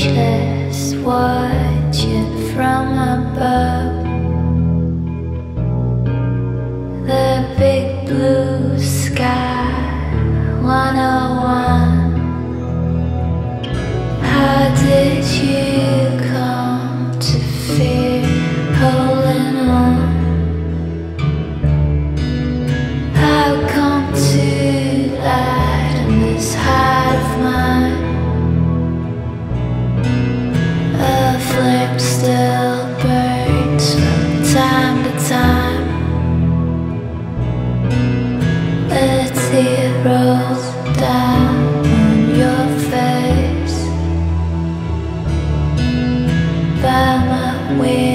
ageless, watch it from above. rolls down your face by my.